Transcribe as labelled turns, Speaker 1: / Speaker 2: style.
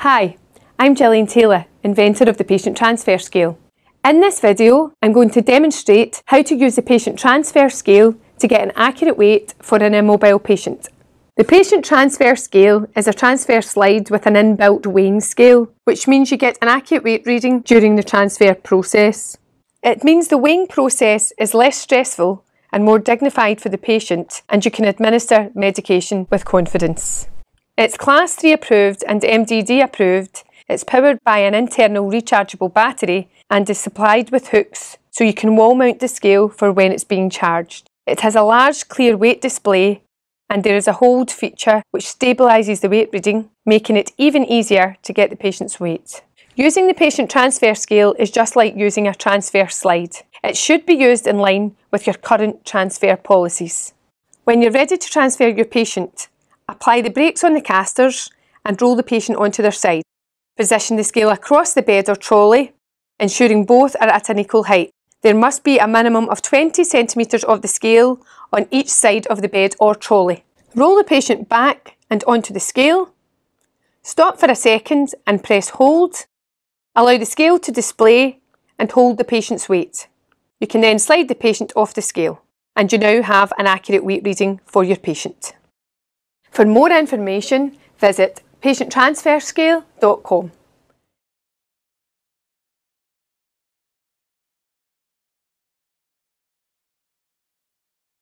Speaker 1: Hi, I'm Gillian Taylor, inventor of the Patient Transfer Scale. In this video, I'm going to demonstrate how to use the Patient Transfer Scale to get an accurate weight for an immobile patient. The Patient Transfer Scale is a transfer slide with an inbuilt weighing scale, which means you get an accurate weight reading during the transfer process. It means the weighing process is less stressful and more dignified for the patient, and you can administer medication with confidence. It's Class 3 approved and MDD approved. It's powered by an internal rechargeable battery and is supplied with hooks so you can wall mount the scale for when it's being charged. It has a large clear weight display and there is a hold feature which stabilises the weight reading, making it even easier to get the patient's weight. Using the patient transfer scale is just like using a transfer slide. It should be used in line with your current transfer policies. When you're ready to transfer your patient, Apply the brakes on the casters and roll the patient onto their side. Position the scale across the bed or trolley, ensuring both are at an equal height. There must be a minimum of 20 centimetres of the scale on each side of the bed or trolley. Roll the patient back and onto the scale. Stop for a second and press hold. Allow the scale to display and hold the patient's weight. You can then slide the patient off the scale and you now have an accurate weight reading for your patient. For more information, visit patienttransferscale.com.